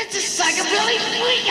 It's a psychobilly freak.